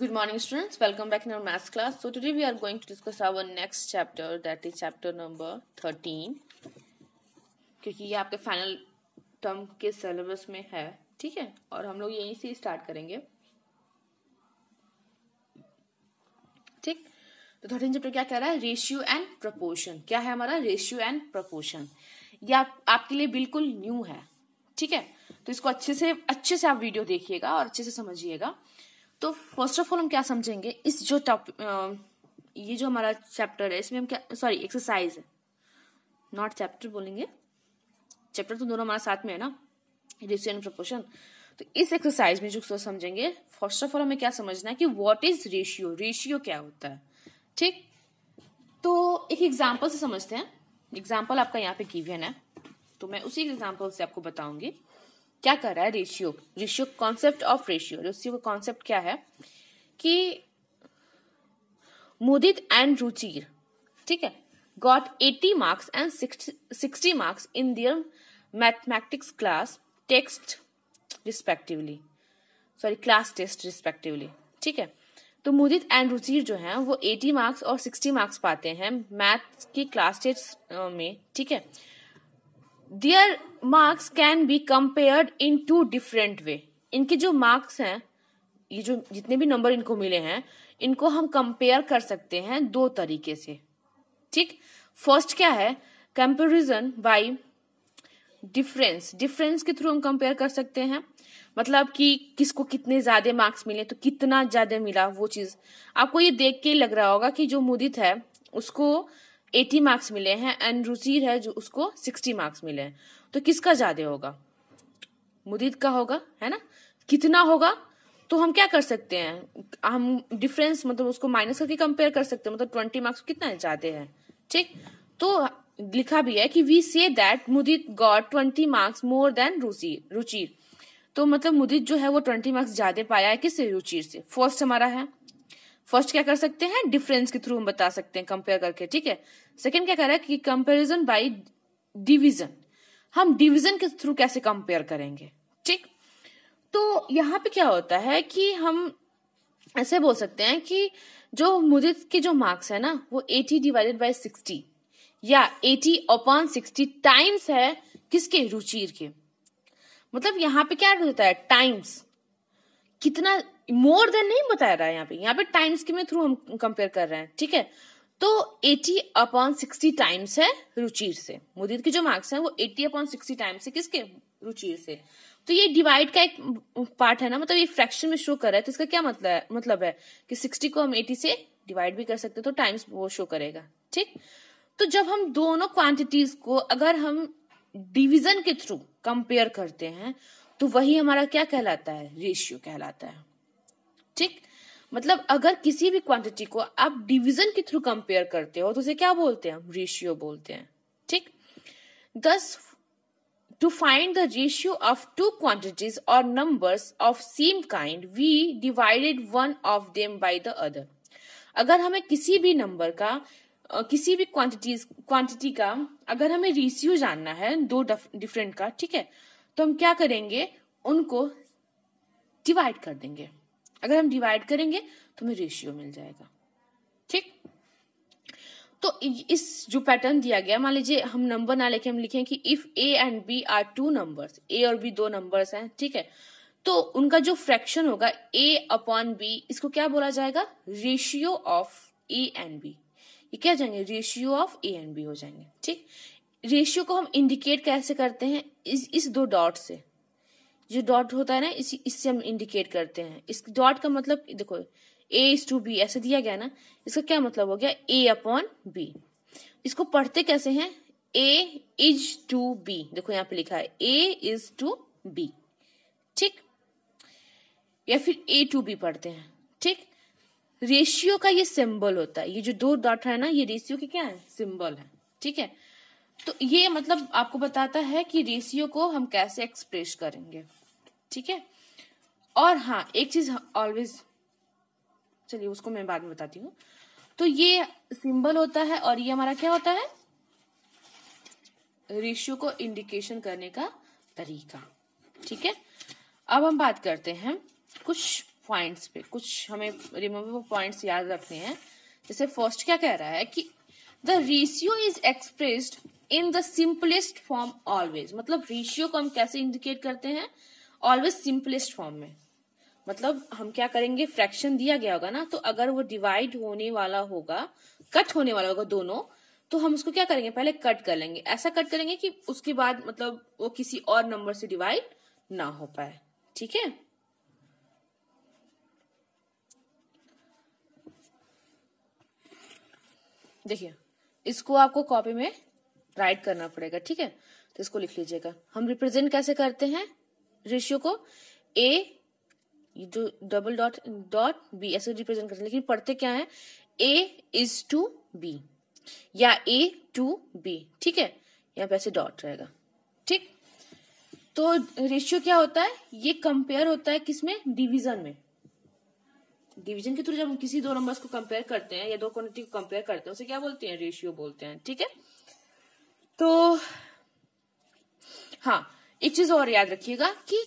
Good morning, students. Welcome back in our maths class. So today we are going to discuss our next chapter, that is chapter number 13. क्योंकि ये आपके final term के syllabus में है ठीक है? और हम लोग यहीं से स्टार्ट करेंगे। ठीक? तो थर्टीन चैप्टर क्या कह रहा है? रेशियो एंड प्रपोर्शन क्या है हमारा? रेशियो एंड प्रपोर्शन ये आप, आपके लिए बिल्कुल न्यू है ठीक है? तो इसको अच्छे से अच्छे से आप वीडियो देखिएगा और अच्छे से समझिएगा। तो फ़र्स्ट ऑफ़ ऑल हम क्या समझेंगे? इस जो टॉपिक ये जो हमारा चैप्टर है, इसमें हम क्या सॉरी एक्सरसाइज है। नॉट चैप्टर बोलेंगे। चैप्टर तो दोनों हमारे साथ में है ना? रेशियो एंड प्रपोर्शन तो इस एक्सरसाइज में जो समझेंगे फ़र्स्ट ऑफ़ ऑल हमें क्या समझना है कि व्हाट इज़ रेशियो रेशियो क्या होता है? ठीक? तो एक एग्ज़ाम्पल से समझते हैं। एग्ज़ाम्पल आपका यहाँ पे गिवन है। तो मैं उसी एग्ज़ाम्पल से आपको बताऊँगी। क्या कर रहा है ratio? Ratio concept of ratio ratio का कॉन्सेप्ट क्या है? कि मुदित एंड रुचिर, ठीक है? Got 80 marks and 60 marks in their mathematics class text respectively sorry class test respectively ठीक है? तो मुदित एंड रुचिर जो है, वो 80 मार्क्स और 60 मार्क्स पाते हैं मैथ की क्लास टेस्ट में, ठीक है? Their marks can be compared in two different way इनके जो मार्क्स हैं, ये जो जितने भी नंबर इनको मिले हैं, इनको हम कंपेयर कर सकते हैं दो तरीके से। ठीक? फ़र्स्ट क्या है? कंपेरिजन बाय डिफरेंस डिफरेंस के थ्रू हम कंपेयर कर सकते हैं। मतलब कि किसको कितने ज़्यादा मार्क्स मिले तो कितना ज़्यादा मिला वो चीज़। आपको ये देख के लग रहा होगा कि जो मुदित है, उसको एटी मार्क्स मिले हैं एंड रुचिर है जो उसको सिक्सटी मार्क्स मिले हैं। तो किसका ज़्यादा होगा? मुदित का होगा, है ना? कितना होगा? तो हम क्या कर सकते हैं? हम डिफरेंस मतलब उसको माइनस करके कंपेयर कर सकते हैं। मतलब ट्वेंटी मार्क्स कितना ज़्यादा है? ठीक? तो लिखा भी है कि we say that Mudit got twenty marks more than Ruchir Ruchir. तो मतलब मुदित जो है वो ट्वेंटी मार्क्स ज़्यादा पाया है किससे? रुचिर से। फ़र्स्ट हमारा है। फ़र्स्ट क्या कर सकते हैं? डिफरेंस के थ्रू हम बता सकते हैं कंपेयर करके, ठीक है? सेकंड क्या कर रहा है कि कंपेरिजन बाय डिवीज़न हम डिवीज़न के थ्रू कैसे कंपेयर करेंगे? ठीक? तो यहाँ पे क्या होता है कि हम ऐसे बोल सकते हैं कि जो मुदित के जो मार्क्स है ना, वो 80 डिवाइडेड बाय 60 या 80 अपॉन 60 टाइम्स है किसके? रुचिर के। मतलब यहाँ पे क्या होता है? टाइम्स कितना मोर देन नहीं बता रहा है यहाँ पे। यहाँ पे टाइम्स के थ्रू हम कंपेयर कर रहे हैं, ठीक है? तो 80 अपॉन 60 टाइम्स है रुचिर से। मुदित के जो मार्क्स हैं वो 80 अपॉन 60 टाइम्स है किसके? रुचिर से। तो ये डिवाइड का एक पार्ट है ना मतलब ये फ्रैक्शन में शो कर रहा है तो इसका क्या मतलब है? मतलब है कि 60 को हम 80 से डिवाइड भी कर सकते तो टाइम्स वो शो करेगा, ठीक? तो जब हम दोनों क्वांटिटीज को अगर हम डिवीज़न के थ्रू कंपेयर करते हैं तो वही हमारा क्या कहलाता है? रेशियो कहलाता है। ठीक? मतलब अगर किसी भी क्वांटिटी को आप डिवीज़न के थ्रू कंपेयर करते हो तो उसे क्या बोलते हैं हम? रेशियो बोलते हैं। ठीक? Thus to find the ratio of two quantities और numbers of same kind we divided one of them by the other अगर हमें किसी भी नंबर का किसी भी क्वांटिटीज क्वांटिटी का, अगर हमें रेशियो जानना है, दो डिफरेंट का, ठीक है? तो हम क्या करेंगे? उनको डिवाइड कर देंगे। अगर हम डिवाइड करेंगे तो हमें रेशियो मिल जाएगा। ठीक? तो इस जो पैटर्न दिया गया, मान लीजिए हम नंबर ना लेके हम लिखें कि if A and B are two numbers A और बी दो नंबर्स हैं, ठीक है? तो उनका जो फ्रैक्शन होगा ए अपॉन बी इसको क्या बोला जाएगा? Ratio of A and B ये क्या जाएँगे? Ratio of A and B हो जाएँगे, ठीक? रेशियो को हम इंडिकेट कैसे करते हैं? इस इस दो डॉट से। जो डॉट होता है ना, इस, इससे हम इंडिकेट करते हैं। इस डॉट का मतलब देखो ए इज़ टू बी ऐसे दिया गया ना, इसका क्या मतलब हो गया? ए अपॉन बी इसको पढ़ते कैसे हैं? ए इज़ टू बी देखो, यहाँ पे लिखा है ए इज़ टू बी ठीक? या फिर ए टू बी पढ़ते हैं। ठीक? रेशियो का ये सिंबल होता है। ये जो दो डॉट है ना, ये रेशियो के क्या है? सिंबल है। ठीक है? तो ये मतलब आपको बताता है कि रेशियो को हम कैसे एक्सप्रेस करेंगे। ठीक है? और हाँ एक चीज़ ऑलवेज चलिए उसको मैं बाद में बताती हूँ। तो ये सिंबल होता है और ये हमारा क्या होता है? रेशियो को इंडिकेशन करने का तरीका। ठीक है? अब हम बात करते हैं कुछ पॉइंट्स पे। कुछ हमें रिमूवेबल पॉइंट्स याद रखने हैं। जैसे फ़र्स्ट क्या कह रहा है कि the ratio is expressed in the simplest form always मतलब रेशियो को हम कैसे इंडिकेट करते हैं? ऑलवेज सिंपलेस्ट फॉर्म में। मतलब हम क्या करेंगे फ्रैक्शन दिया गया होगा ना तो अगर वो डिवाइड होने वाला होगा कट होने वाला होगा दोनों तो हम उसको क्या करेंगे, पहले कट कर लेंगे। ऐसा कट करेंगे कि उसके बाद मतलब वो किसी और नंबर से डिवाइड ना हो पाए। ठीक है? देखिए, इसको आपको कॉपी में राइट करना पड़ेगा, ठीक है? तो इसको लिख लीजिएगा। हम रिप्रेजेंट कैसे करते हैं? रेशियो को ए जो डबल डॉट डॉट बी ऐसे रिप्रेजेंट करते हैं। लेकिन पढ़ते क्या है? ए इज़ टू बी या ए टू बी ठीक है? यहाँ पे ऐसे डॉट रहेगा, ठीक? तो रेशियो क्या होता है? ये कंपेयर होता है किसमें? डिवीज़न में। डिवीज़न के थ्रू जब हम किसी दो नंबर्स को कंपेयर करते हैं, या दो क्वांटिटी को कंपेयर करते हैं, उसे क्या बोलते हैं? रेशियो बोलते हैं, ठीक है? तो हाँ एक चीज़ और याद रखिएगा कि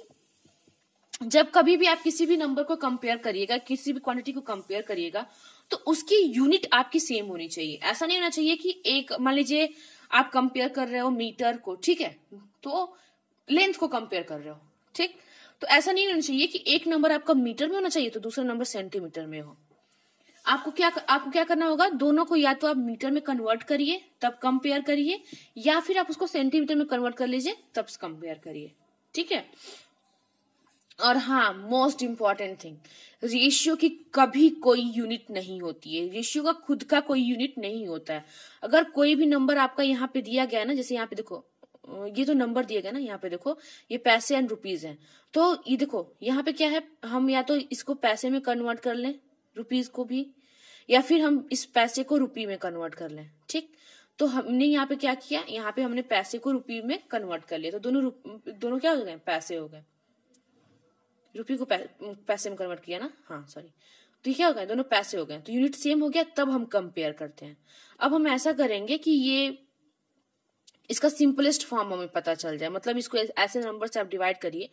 जब कभी भी आप किसी भी नंबर को कंपेयर करिएगा, किसी भी क्वांटिटी को कंपेयर करिएगा तो उसकी यूनिट आपकी सेम होनी चाहिए। ऐसा नहीं होना चाहिए कि एक, मान लीजिए आप कंपेयर कर रहे हो मीटर को, ठीक है? तो लेंथ को कंपेयर कर रहे हो, ठीक? तो ऐसा नहीं होना चाहिए कि एक नंबर आपका मीटर में होना चाहिए तो दूसरा नंबर सेंटीमीटर में हो। आपको क्या आपको क्या करना होगा? दोनों को या तो आप मीटर में कन्वर्ट करिए, तब कंपेयर करिए, या फिर आप उसको सेंटीमीटर में कन्वर्ट कर लीजिए, तब कंपेयर करिए। ठीक है? और हाँ मोस्ट इंपॉर्टेंट थिंग रेशियो की कभी कोई यूनिट नहीं होती है। रेशियो का खुद का कोई यूनिट नहीं होता है। अगर कोई भी नंबर आपका यहाँ पे दिया गया ना, जैसे यहाँ पे देखो ये तो नंबर दिया गया ना, यहाँ पे देखो, ये पैसे एंड रुपीज़ हैं। तो ये देखो, यहाँ पे क्या है, हम या तो इसको पैसे में कन्वर्ट कर लें रुपीज़ को भी, या फिर हम इस पैसे को रुपी में कन्वर्ट कर लें, ठीक? तो हमने यहाँ पे क्या किया? यहाँ पे हमने पैसे को रुपी में कन्वर्ट कर लिया। तो दोनों दोनों क्या हो गए? पैसे हो गए। रुपी को पैसे में कन्वर्ट किया ना? हाँ सॉरी तो क्या हो गया दोनों पैसे हो गए। तो यूनिट सेम हो गया, तब हम कंपेयर करते हैं। अब हम ऐसा करेंगे कि ये, इसका सिंपलेस्ट फॉर्म हमें पता चल जाए। मतलब इसको ऐसे नंबर से आप डिवाइड करिए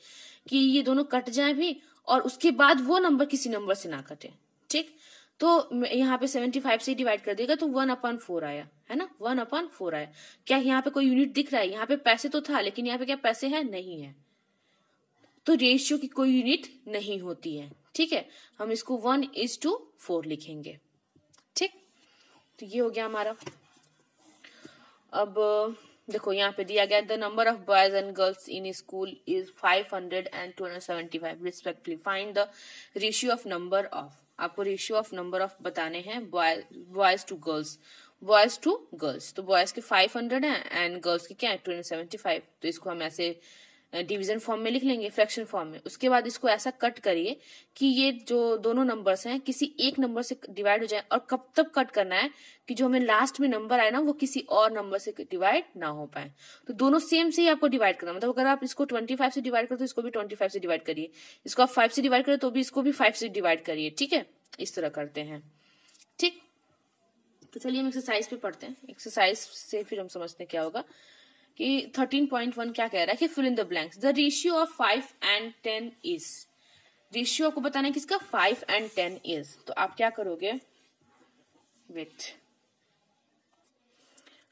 कि ये दोनों कट जाए भी, और उसके बाद वो नंबर किसी नंबर से ना कटे। ठीक? तो यहाँ पे सेवेंटी फाइव से डिवाइड कर देगा तो वन अपन फोर आया, है ना? वन अपन फोर आया। क्या यहाँ पे कोई यूनिट दिख रहा है? यहाँ पे पैसे तो था, लेकिन यहाँ पे क्या पैसे है? नहीं है। तो रेशियो की कोई यूनिट नहीं होती है, ठीक है? हम इसको वन इज़ टू फोर लिखेंगे, ठीक? तो ये हो गया हमारा। अब, देखो, यहाँ पे दिया गया the number of boys and girls in school is five hundred and two hundred seventy five respectively find the ratio of number of आपको रेशियो ऑफ़ नंबर ऑफ़ बताने हैं boys to girls boys to girls तो boys के five hundred है and girls के क्या है? To hundred seventy five तो इसको हम ऐसे डिवीज़न फॉर्म में लिख लेंगे फ्रैक्शन फॉर्म में। उसके बाद इसको ऐसा कट करिए कि ये जो दोनों नंबर्स हैं, किसी एक नंबर से डिवाइड हो जाए और कब तक कट करना है कि जो हमें लास्ट में नंबर आए ना, वो किसी और नंबर से डिवाइड ना हो पाए। तो दोनों सेम से ही आपको डिवाइड करना मतलब अगर आप इसको ट्वेंटी फाइव से डिवाइड करो तो इसको भी ट्वेंटी फाइव से डिवाइड करिए। इसको आप फाइव से डिवाइड करें तो भी इसको भी फाइव से डिवाइड करिए, ठीक है? इस तरह करते हैं। ठीक? तो चलिए हम एक्सरसाइज पे पढ़ते हैं। एक्सरसाइज से फिर हम समझते हैं क्या होगा। कि 13.1 क्या कह रहा है कि fill in the blanks the ratio of five and ten is ratio आपको बताना है किसका? फाइव एंड टेन इज़ तो आप क्या करोगे? वेट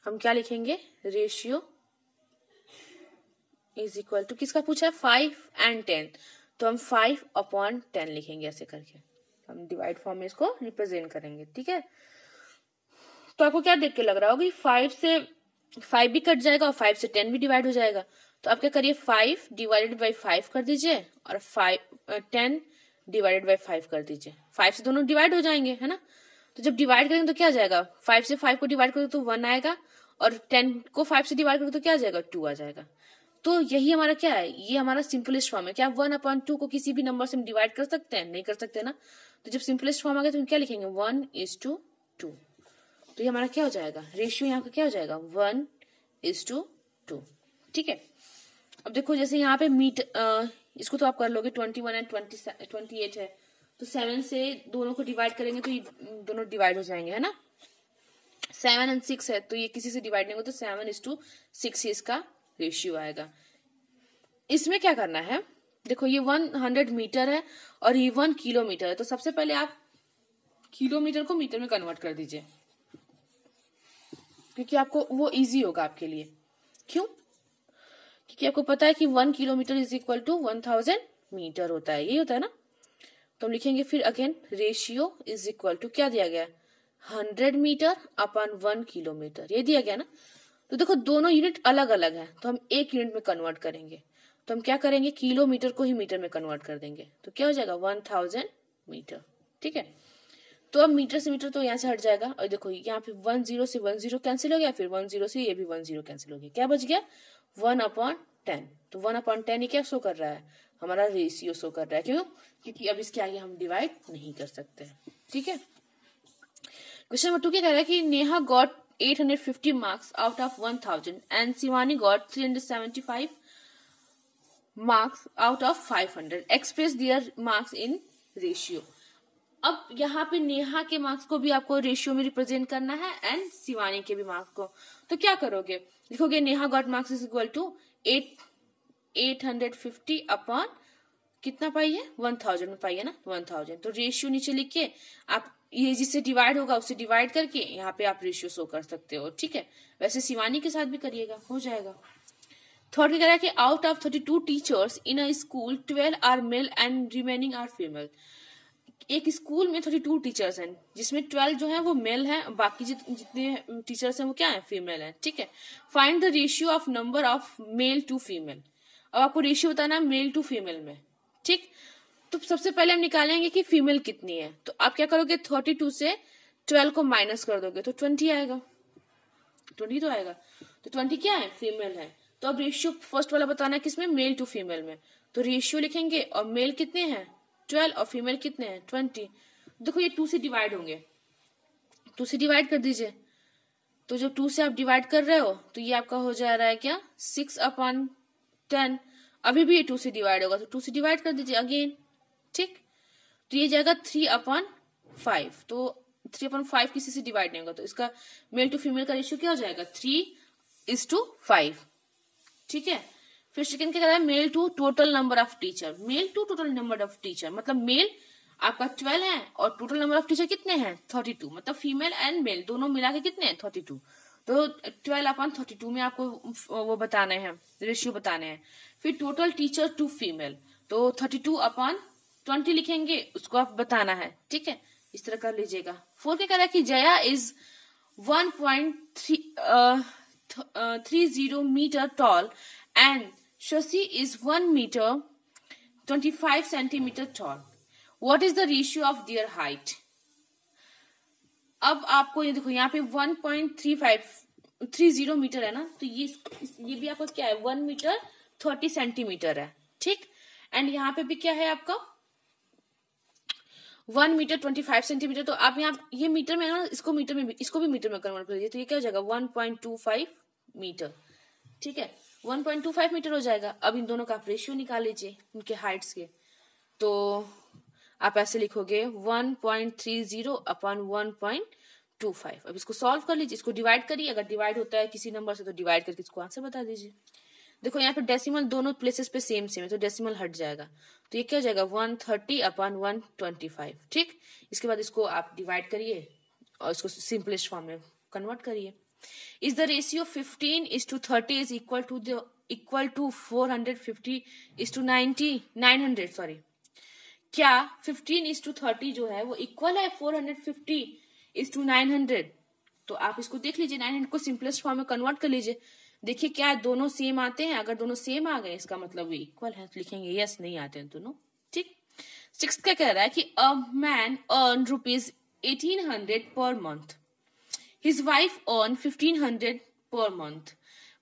हम क्या लिखेंगे? रेशियो इज़ इक्वल टू किसका पूछा? है फाइव एंड टेन तो हम फाइव अपॉन टेन लिखेंगे ऐसे करके. हम डिवाइड फॉर्म में इसको रिप्रेजेंट करेंगे. ठीक है? तो आपको क्या देख के लग रहा होगा फाइव से फाइव भी कट जाएगा और फाइव से टेन भी डिवाइड हो जाएगा। तो आप क्या करिए फाइव डिवाइडेड बाई फाइव कर दीजिए और five ten divided by five कर दीजिए। फाइव से दोनों डिवाइड हो जाएँगे, है ना? तो जब डिवाइड करेंगे तो क्या जाएगा? फाइव से फाइव को डिवाइड करोगे तो वन आएगा और टेन को फाइव से डिवाइड करोगे तो क्या जाएगा? टू आ जाएगा। तो यही हमारा क्या है? ये हमारा सिंपलेस्ट फॉर्म है। क्या वन अपॉइंट टू को किसी भी नंबर से हम डिवाइड कर सकते हैं? नहीं कर सकते ना? तो जब सिंपलेस्ट फॉर्म आ गया तो क्या लिखेंगे? वन इज़ टू टू तो ये हमारा क्या हो जाएगा? रेशियो यहाँ का क्या हो जाएगा? वन इज़ टू टू ठीक है? अब देखो जैसे यहाँ पे मीट आ, इसको तो आप कर लोगे twenty one and twenty twenty eight है। तो सेवन से दोनों को डिवाइड करेंगे तो ये दोनों डिवाइड हो जाएँगे है ना? सेवन एंड सिक्स है तो ये किसी से डिवाइड नहीं होगा तो सेवन इज़ टू सिक्स इसका रेशियो आएगा। इसमें क्या करना है? देखो ये वन हंड्रेड मीटर है और ये वन किलोमीटर है। तो सबसे पहले आप किलोमीटर को मीटर में कन्वर्ट कर दीजिए। क्योंकि आपको वो इजी होगा आपके लिए। क्यों? क्योंकि आपको पता है कि one kilometre is equal to one thousand metre होता है, यही होता है ना? तो हम लिखेंगे फिर again ratio is equal to क्या दिया गया hundred metre upon one kilometre ये दिया गया ना? तो देखो, दोनों यूनिट अलग अलग है तो हम एक यूनिट में कन्वर्ट करेंगे। तो हम क्या करेंगे? किलोमीटर को ही मीटर में कन्वर्ट कर देंगे। तो क्या हो जाएगा? वन थाउज़ेंड मीटर ठीक है? तो अब मीटर से मीटर तो यहाँ से हट जाएगा। और देखो, यहाँ पे वन ज़ीरो से वन ज़ीरो कैंसिल हो गया, फिर वन ज़ीरो से ये भी वन ज़ीरो कैंसिल हो गया। क्या बच गया? One upon ten. तो वन अपॉन टेन ये क्या शो कर रहा है? हमारा रेशियो शो कर रहा है। क्यों? क्योंकि अब इसके आगे हम डिवाइड नहीं कर सकते। ठीक है? क्वेश्चन नंबर टू क्या कह रहा है कि Neha got 850 marks out of 1000 and Shivani got 375 marks out of 500 express their marks in ratio अब यहाँ पे नेहा के मार्क्स को भी आपको रेशियो में रिप्रेजेंट करना है एंड शिवानी के भी मार्क्स को। तो क्या करोगे? लिखोगे Neha got marks is equal to eight eight hundred fifty upon कितना पाई है? वन थाउज़ेंड में पाई है ना? वन थाउज़ेंड तो रेशियो नीचे लिख के आप ये जिससे डिवाइड होगा, उससे डिवाइड करके यहाँ पे आप रेशियो शो कर सकते हो। ठीक है? वैसे शिवानी के साथ भी करिएगा। हो जाएगा। थर्ड क्या कह रहा है कि out of thirty two teachers in a school twelve are male and remaining are female एक स्कूल में थर्टी टू टीचर्स हैं जिसमें ट्वेल्व जो है वो मेल है बाकी जित, जितने टीचर्स हैं वो क्या है? फीमेल है ठीक है? Find the ratio of number of male to female अब आपको रेशियो बताना है मेल टू फीमेल में ठीक? तो सबसे पहले हम निकालेंगे कि फीमेल कितनी है। तो आप क्या करोगे? थर्टी टू से ट्वेल्व को माइनस कर दोगे तो ट्वेंटी आएगा। ट्वेंटी तो आएगा। तो ट्वेंटी क्या है? फीमेल है। तो अब रेशियो फ़र्स्ट वाला बताना है किसमें? मेल टू फीमेल में। तो रेशियो लिखेंगे और मेल कितने हैं? ट्वेल्व और फीमेल कितने हैं? ट्वेंटी। देखो, ये टू से डिवाइड होंगे। टू से डिवाइड कर दीजिए। तो जब टू से आप डिवाइड कर रहे हो तो ये आपका हो जा रहा है क्या? सिक्स अपॉन टेन अभी भी ये टू से डिवाइड होगा तो टू से डिवाइड कर दीजिए अगेन ठीक? तो ये जाएगा थ्री अपॉन फाइव तो थ्री अपॉन फाइव किसी से डिवाइड नहीं होगा तो इसका मेल टू फीमेल का रेशियो क्या हो जाएगा? थ्री इज़ टू फाइव ठीक है? फिर सेकंड क्या कह रहा है? Male to total number of teacher male to total number of teacher मतलब मेल आपका ट्वेल्व है और टोटल नंबर ऑफ़ टीचर कितने हैं? थर्टी टू मतलब फीमेल एंड मेल दोनों मिला के कितने हैं? थर्टी टू तो ट्वेल्व अपॉन थर्टी टू में आपको वो बताने हैं रेशियो बताने हैं। फिर टोटल टीचर टू फीमेल तो थर्टी टू अपॉन ट्वेंटी लिखेंगे, उसको आप बताना है। ठीक है? इस तरह कर लीजिएगा। फोर क्या कह रहा है कि Jaya is one point three zero metre tall and is one metre twenty five centimetre tall what is the ratio of their height अब आपको ये देखो, यहाँ पे one point three five three zero metre है ना? तो ये ये भी आपका क्या है? वन मीटर थर्टी सेंटीमीटर है। ठीक? एंड यहाँ पे भी क्या है आपका? One metre twenty five centimetre तो आप यहाँ, ये मीटर में है ना, इसको मीटर में इसको भी मीटर में कन्वर्ट कर दीजिए। तो ये क्या हो जाएगा? One point two five metre ठीक है? One point two five metre हो जाएगा। अब इन दोनों का आप रेशियो निकाल लीजिए, उनके हाइट्स के। तो आप ऐसे लिखोगे, one point three zero upon one अब इसको सॉल्व कर लीजिए, इसको डिवाइड करिए। अगर डिवाइड होता है किसी नंबर से तो डिवाइड करके इसको आंसर बता दीजिए। देखो, यहाँ पे डेसिमल दोनों प्लेसेस पे सेम सेम है तो डेसिमल हट जाएगा। तो ये क्या हो जाएगा, one thirty upon one twenty five, ठीक? इसके बाद इसको आप डिवाइड करिए और इसको सिंपलेस्ट फॉर्म में कन्वर्ट करिए। Fifteen is to thirty is equal to the equal to four hundred fifty is to ninety nine hundred sorry क्या फिफ्टीन इज़ टू थर्टी जो है, वो इक्वल है four hundred fifty is to nine hundred तो आप इसको देख लीजिए नाइन हंड्रेड को सिंपलेस्ट फॉर्म में कन्वर्ट कर लीजिए। देखिए क्या दोनों सेम आते हैं? अगर दोनों सेम आ गए, इसका मतलब ये इक्वल है तो लिखेंगे यस नहीं आते हैं दोनों। ठीक? सिक्स क्या कह रहा है कि a man earn rupees eighteen hundred per month wife earn fifteen hundred per month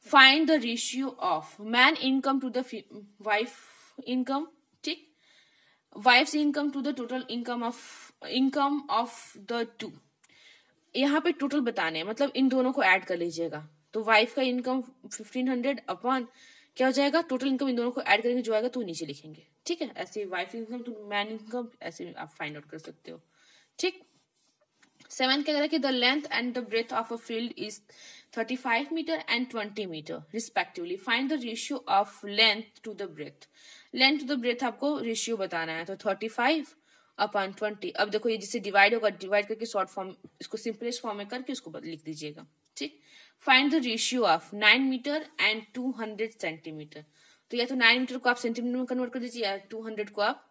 find the ratio of man income to the wife income ठीक wife income to the total income of income of the two यहाँ पे total बताने हैं मतलब इन दोनों को add कर लीजिएगा। तो वाइफ का इनकम फिफ्टीन हंड्रेड अपॉन क्या हो जाएगा? टोटल इनकम इन दोनों को ऐड करेंगे, जो आएगा तो नीचे लिखेंगे। ठीक है? ऐसे wife income to man income ऐसे आप फाइंड आउट कर सकते हो। ठीक? सेवन कह रहा है कि the length and the breadth of a field is 35 metre and 20 metre respectively find the ratio of length to the breadth length to the breadth आपको रेशियो बताना है तो 35 अपॉन 20 अब देखो ये जिससे डिवाइड होगा डिवाइड करके शॉर्ट फॉर्म इसको सिंपलेस्ट फॉर्म में करके उसको लिख दीजिएगा। ठीक? Find the ratio of 9 metre and 200 centimetre तो या तो 9 मीटर को आप सेंटीमीटर में कन्वर्ट कर दीजिए या 200 को आप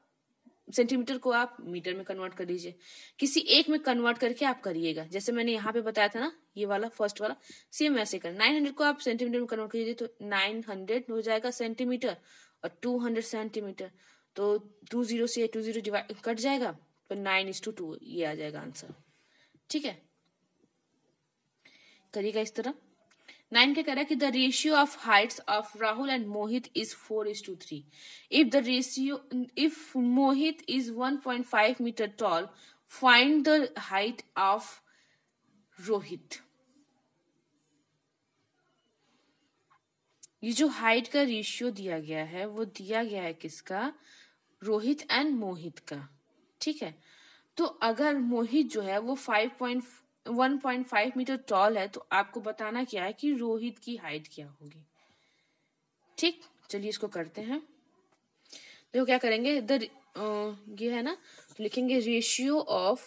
सेंटीमीटर को आप मीटर में कन्वर्ट कर दीजिए। किसी एक में कन्वर्ट करके आप करिएगा। जैसे मैंने यहाँ पे बताया था ना, ये वाला फ़र्स्ट वाला सेम वैसे कर नाइन हंड्रेड को आप सेंटीमीटर में कन्वर्ट कीजिए तो नाइन हंड्रेड हो जाएगा सेंटीमीटर और टू हंड्रेड सेंटीमीटर तो टू ज़ीरो से टू ज़ीरो डिवाइड कट जाएगा तो नाइन इज़ टू टू ये आ जाएगा आंसर ठीक है? करिएगा इस तरह। नाइन क्या कह रहा है कि the ratio of heights of Rahul and Mohit is four is to three if the ratio if Mohit is one point five metre tall find the height of Rohit ये जो हाइट का ratio दिया गया है, वो दिया गया है किसका? रोहित एंड मोहित का। ठीक है? तो अगर मोहित जो है, वो फाइव पॉइंट 1.5 मीटर टॉल है तो आपको बताना क्या है कि रोहित की हाइट क्या होगी। ठीक, चलिए इसको करते हैं। देखो क्या करेंगे द ये है ना तो लिखेंगे ratio of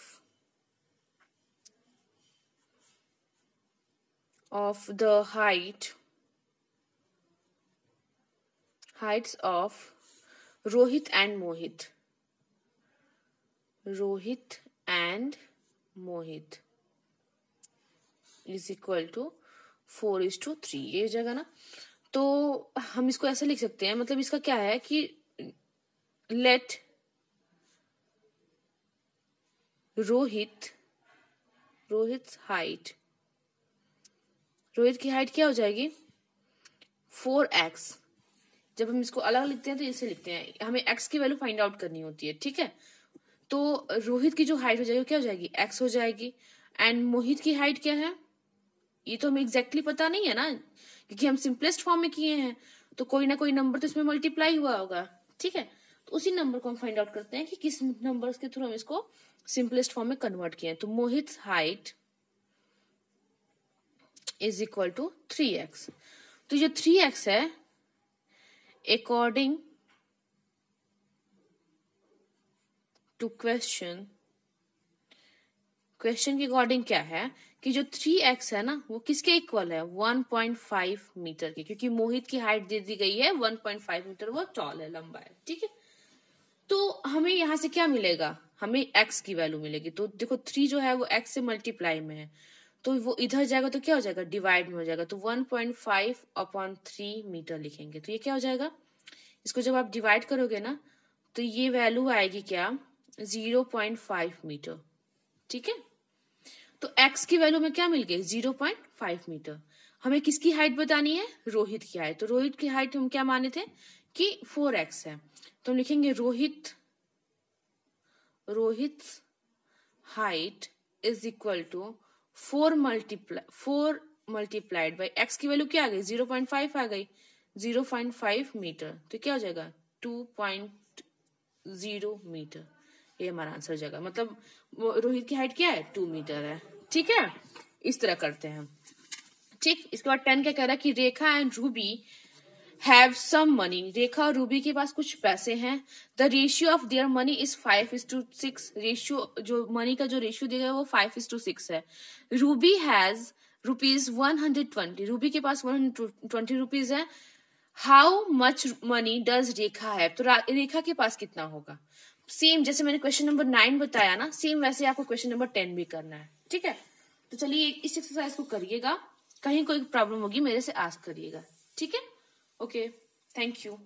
of the height heights of Rohit and Mohit. Rohit and Mohit. Is equal to four is to three ये जगह ना? तो हम इसको ऐसे लिख सकते हैं मतलब इसका क्या है कि लेट रोहित रोहित हाइट रोहित की हाइट क्या हो जाएगी? फोर एक्स जब हम इसको अलग लिखते हैं तो इसे लिखते हैं। हमें एक्स की वैल्यू फाइंड आउट करनी होती है, ठीक है? तो रोहित की जो हाइट हो जाएगी क्या हो जाएगी? एक्स हो जाएगी। एंड मोहित की हाइट क्या है? ये तो हमें एग्जैक्टली exactly पता नहीं है ना, क्योंकि हम सिंपलेस्ट फॉर्म में किए हैं तो कोई ना कोई नंबर तो इसमें मल्टीप्लाई हुआ होगा, ठीक है? तो उसी नंबर को हम फाइंड आउट करते हैं कि किस नंबर के थ्रू हम इसको सिंपलेस्ट फॉर्म में कन्वर्ट किए तो Mohit height is equal to three x तो जो थ्री एक्स है अकॉर्डिंग टू क्वेश्चन क्वेश्चन के अकॉर्डिंग क्या है? कि जो थ्री एक्स है ना, वो किसके इक्वल है? वन पॉइंट फाइव मीटर के, क्योंकि मोहित की हाइट दे दी गई है वन पॉइंट फाइव मीटर वो टॉल है, लंबा है, ठीक है? तो हमें यहाँ से क्या मिलेगा? हमें एक्स की वैल्यू मिलेगी। तो देखो थ्री जो है वो एक्स से मल्टीप्लाई में है। तो वो इधर जाएगा तो क्या हो जाएगा? डिवाइड में हो जाएगा। तो one point five upon three metre लिखेंगे। तो ये क्या हो जाएगा? इसको जब आप डिवाइड करोगे ना तो ये वैल्यू आएगी क्या? ज़ीरो पॉइंट फाइव मीटर ठीक है? तो x की वैल्यू में क्या मिल गई? ज़ीरो पॉइंट फाइव मीटर हमें किसकी हाइट बतानी है? रोहित की हाइट तो रोहित की हाइट हम क्या माने थे? कि फोर एक्स है। तो हम लिखेंगे Rohit Rohit height is equal to four multiply four multiplied by x की वैल्यू क्या आ गई? ज़ीरो पॉइंट फाइव आ गई। ज़ीरो पॉइंट फाइव मीटर तो क्या हो जाएगा? टू पॉइंट ज़ीरो मीटर ये हमारा आंसर हो जाएगा। मतलब रोहित की हाइट क्या है? टू मीटर है। ठीक है? इस तरह करते हैं ठीक? इसके बाद टेन क्या कह रहा है कि Rekha and Ruby have some money Rekha और रूबी के पास कुछ पैसे हैं। The ratio of their money is five is to six ratio जो मनी का जो रेशियो दिया गया वो फाइव इज़ टू सिक्स है। Ruby has rupees one hundred twenty Ruby के पास वन हंड्रेड ट्वेंटी रुपीज़ है। How much money does Rekha है तो रेखा के पास कितना होगा? सेम जैसे मैंने क्वेश्चन नंबर नाइन बताया ना सेम वैसे आपको क्वेश्चन नंबर टेन भी करना है, ठीक है? तो चलिए, इस एक्सरसाइज को करिएगा, कहीं कोई प्रॉब्लम होगी, मेरे से आस्क करिएगा, ठीक है? Okay thank you